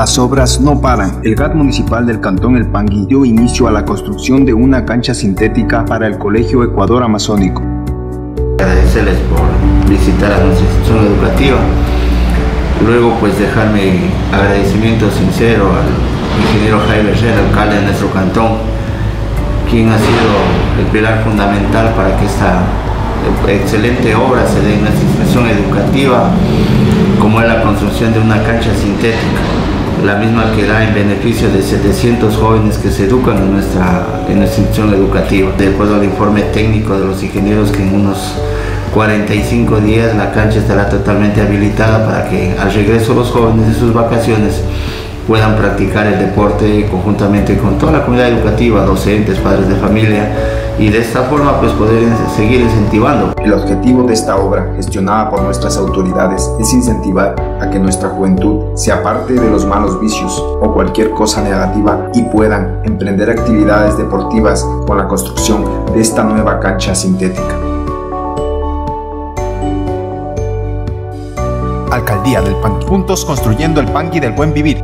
Las obras no paran. El GAT municipal del Cantón El Pangui dio inicio a la construcción de una cancha sintética para el Colegio Ecuador Amazónico. Agradecerles por visitar a nuestra institución educativa. Luego pues dejarme agradecimiento sincero al ingeniero Jaime Herrera, alcalde de nuestro cantón, quien ha sido el pilar fundamental para que esta excelente obra se dé en nuestra institución educativa, como es la construcción de una cancha sintética la misma que da en beneficio de 700 jóvenes que se educan en nuestra, en nuestra institución educativa. De acuerdo al informe técnico de los ingenieros que en unos 45 días la cancha estará totalmente habilitada para que al regreso los jóvenes de sus vacaciones puedan practicar el deporte conjuntamente con toda la comunidad educativa, docentes, padres de familia y de esta forma pues poder seguir incentivando. El objetivo de esta obra, gestionada por nuestras autoridades, es incentivar a que nuestra juventud se aparte de los malos vicios o cualquier cosa negativa y puedan emprender actividades deportivas con la construcción de esta nueva cancha sintética. Alcaldía del Pangui. Juntos construyendo el Pangui del buen vivir.